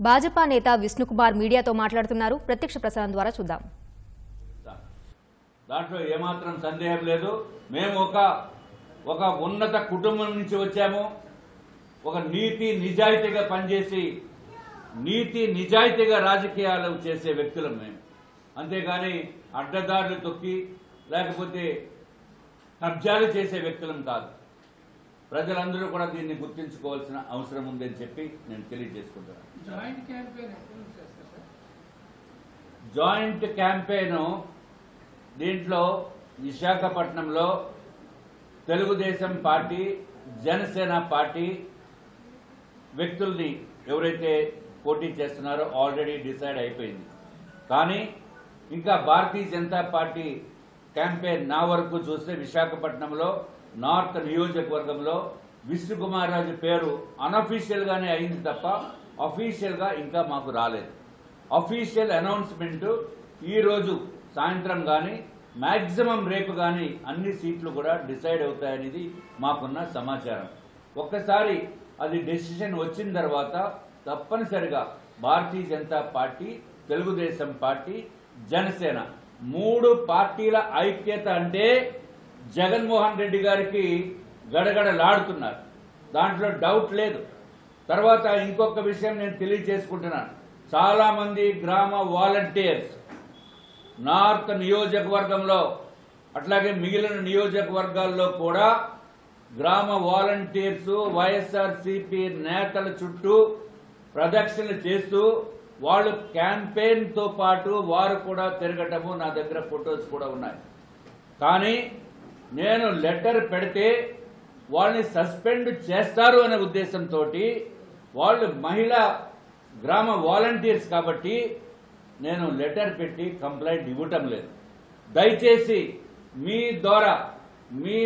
భాజపా నేత విష్ణుకుమార్ మీడియాతో మాట్లాడుతున్నారు. ప్రత్యక్ష ప్రసారం ద్వారా చూద్దాం. దాంట్లో ఏమాత్రం సందేహం లేదు. మేము ఒక ఒక ఉన్నత కుటుంబం నుంచి వచ్చాము. ఒక నీతి నిజాయితీగా పనిచేసి నీతి నిజాయితీగా రాజకీయాలు చేసే వ్యక్తులం మేము. అంతేగాని అడ్డదారులు తొక్కి లేకపోతే కబ్జాలు చేసే వ్యక్తులం కాదు. ప్రజలందరూ కూడా దీన్ని గుర్తించుకోవాల్సిన అవసరం ఉందని చెప్పి నేను తెలియజేసుకుంటున్నాను. జాయింట్ క్యాంపెయిన్ దీంట్లో విశాఖపట్నంలో తెలుగుదేశం పార్టీ జనసేన పార్టీ వ్యక్తుల్ని ఎవరైతే పోటీ చేస్తున్నారో ఆల్రెడీ డిసైడ్ అయిపోయింది. కానీ ఇంకా భారతీయ జనతా పార్టీ క్యాంపెయిన్ నా వరకు చూస్తే విశాఖపట్నంలో నార్త్ నియోజకవర్గంలో విష్ణుకుమార్ రాజు పేరు అనఫీషియల్ గానే అయింది తప్ప అఫీషియల్గా ఇంకా మాకు రాలేదు. అఫీషియల్ అనౌన్స్మెంట్ ఈ రోజు సాయంత్రం కానీ మాక్సిమం రేపు కానీ అన్ని సీట్లు కూడా డిసైడ్ అవుతాయనేది మాకున్న సమాచారం. ఒక్కసారి అది డెసిషన్ వచ్చిన తర్వాత తప్పనిసరిగా భారతీయ జనతా పార్టీ తెలుగుదేశం పార్టీ జనసేన మూడు పార్టీల ఐక్యత అంటే జగన్మోహన్ రెడ్డి గారికి గడగడలాడుతున్నారు. దాంట్లో డౌట్ లేదు. తర్వాత ఇంకొక విషయం నేను తెలియజేసుకుంటున్నాను. చాలా మంది గ్రామ వాలంటీర్స్ నార్త్ నియోజకవర్గంలో అట్లాగే మిగిలిన నియోజకవర్గాల్లో కూడా గ్రామ వాలంటీర్స్ వైఎస్ఆర్ సిపి నేతల చుట్టూ ప్రదక్షిణలు చేస్తూ వాళ్ళు క్యాంపెయిన్తో పాటు వారు కూడా తిరగటము నా దగ్గర ఫొటోస్ కూడా ఉన్నాయి. కానీ నేను లెటర్ పెడితే వాళ్ళని సస్పెండ్ చేస్తారు అనే ఉద్దేశంతో వాళ్ళు మహిళా గ్రామ వాలంటీర్స్ కాబట్టి నేను లెటర్ పెట్టి కంప్లైంట్ ఇవ్వటం లేదు. దయచేసి మీ ద్వారా మీ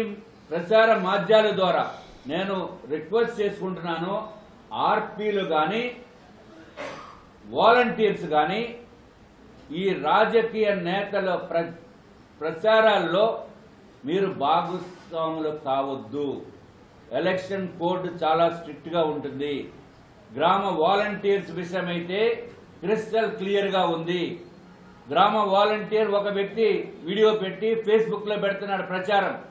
ప్రచార మాధ్యాల ద్వారా నేను రిక్వెస్ట్ చేసుకుంటున్నాను. ఆర్పీలు కానీ వాలంటీర్స్ కానీ ఈ రాజకీయ నేతల ప్ర ప్రచారాల్లో మీరు భాగస్వాములు కావద్దు. ఎలక్షన్ కోడ్ చాలా స్ట్రిక్ట్గా ఉంటుంది. గ్రామ వాలంటీర్స్ విషయమైతే క్రిస్టల్ క్లియర్గా ఉంది. గ్రామ వాలంటీర్ ఒక వ్యక్తి వీడియో పెట్టి ఫేస్బుక్లో పెడుతున్నాడు ప్రచారం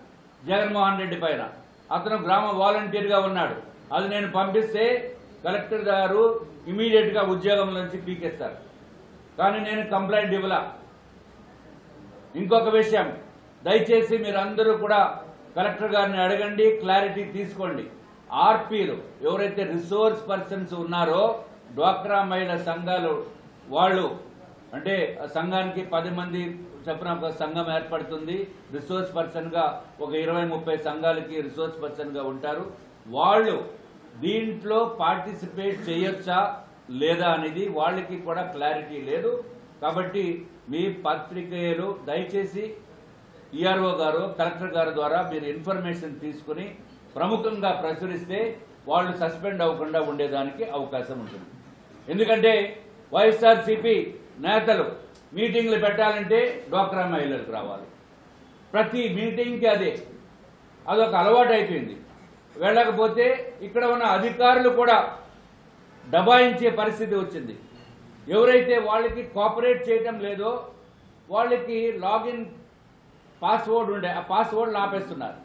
జగన్మోహన్ రెడ్డి పైన. అతను గ్రామ వాలంటీర్గా ఉన్నాడు. అది నేను పంపిస్తే కలెక్టర్ గారు ఇమీడియట్గా ఉద్యోగం నుంచి పీకేస్తారు. కానీ నేను కంప్లైంట్ ఇవ్వలా. ఇంకొక విషయం. దయచేసి మీరు అందరూ కూడా కలెక్టర్ గారిని అడగండి క్లారిటీ తీసుకోండి. ఆర్పీలు ఎవరైతే రిసోర్స్ పర్సన్స్ ఉన్నారో డ్వాక్రా మహిళా సంఘాలు వాళ్ళు అంటే ఆ సంఘానికి పది మంది చెప్పిన ఒక సంఘం ఏర్పడుతుంది. రిసోర్స్ పర్సన్గా ఒక ఇరవై ముప్పై సంఘాలకి రిసోర్స్ పర్సన్గా ఉంటారు. వాళ్ళు దీంట్లో పార్టిసిపేట్ చేయొచ్చా లేదా అనేది వాళ్ళకి కూడా క్లారిటీ లేదు. కాబట్టి మీ పత్రికేయులు దయచేసి ఈఆర్ఓ గారు కలెక్టర్ గారు ద్వారా మీరు ఇన్ఫర్మేషన్ తీసుకుని ప్రముఖంగా ప్రచురిస్తే వాళ్ళు సస్పెండ్ అవ్వకుండా ఉండేదానికి అవకాశం ఉంటుంది. ఎందుకంటే వైఎస్ఆర్సీపీ నేతలు మీటింగ్లు పెట్టాలంటే డోక్రా మహిళలకు రావాలి. ప్రతి మీటింగ్కి అదే. అదొక అలవాటు అయిపోయింది. వెళ్ళకపోతే ఇక్కడ ఉన్న అధికారులు కూడా డబాయించే పరిస్థితి వచ్చింది. ఎవరైతే వాళ్ళకి కోఆపరేట్ చేయటం లేదో వాళ్ళకి లాగిన్ పాస్వర్డ్ ఉండే ఆ పాస్వర్డ్ని ఆపేస్తున్నారు.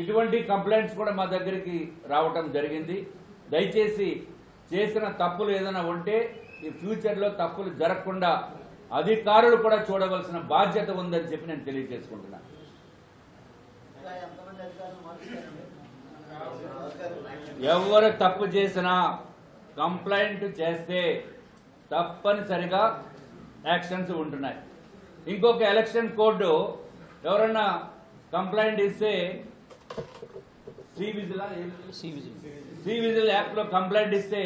ఇటువంటి కంప్లైంట్స్ కూడా మా దగ్గరికి రావటం జరిగింది. దయచేసి చేసిన తప్పులు ఏదైనా ఉంటే ఈ ఫ్యూచర్లో తప్పులు జరగకుండా అధికారులు కూడా చూడవలసిన బాధ్యత ఉందని చెప్పి నేను తెలియజేసుకుంటున్నాను ఎవరు తప్పు చేసినా కంప్లైంట్ చేస్తే తప్పనిసరిగా యాక్షన్స్ ఉంటున్నాయి. ఇంకొక ఎలక్షన్ కోడ్ ఎవరన్నా కంప్లైంట్ ఇస్తే సి విజిల్ సి విజిల్? యాప్లో కంప్లైంట్ ఇస్తే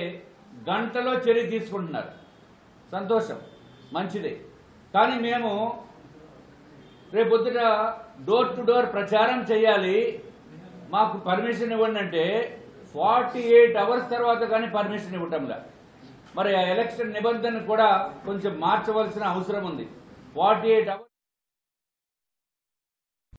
గంటలో చర్య తీసుకుంటున్నారు. సంతోషం. మంచిదే. కానీ మేము రేపొద్దుట డోర్ టు డోర్ ప్రచారం చేయాలి. మాకు పర్మిషన్ ఇవ్వండి అంటే ఫార్టీ ఎయిట్ అవర్స్ తర్వాత కానీ పర్మిషన్ ఇవ్వటంలా. మరి ఆ ఎలక్షన్ నిబంధన కూడా కొంచెం మార్చవలసిన అవసరం ఉంది. Forty eight hours